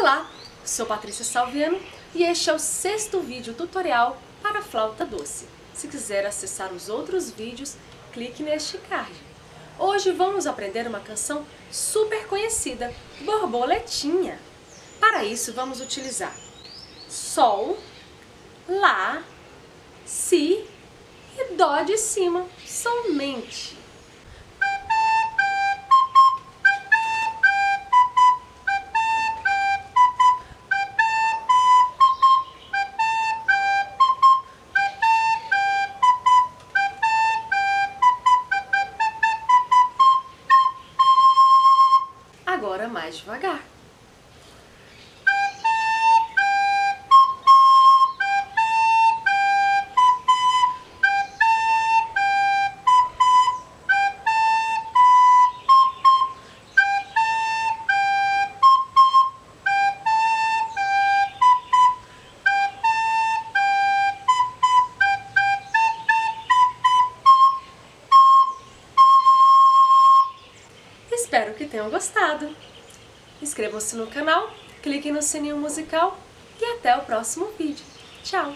Olá, sou Patrícia Salviano e este é o sexto vídeo tutorial para flauta doce. Se quiser acessar os outros vídeos, clique neste card. Hoje vamos aprender uma canção super conhecida, Borboletinha. Para isso vamos utilizar Sol, Lá, Si e Dó de cima, somente. Agora mais devagar. Espero que tenham gostado. Inscrevam-se no canal, cliquem no sininho musical e até o próximo vídeo. Tchau!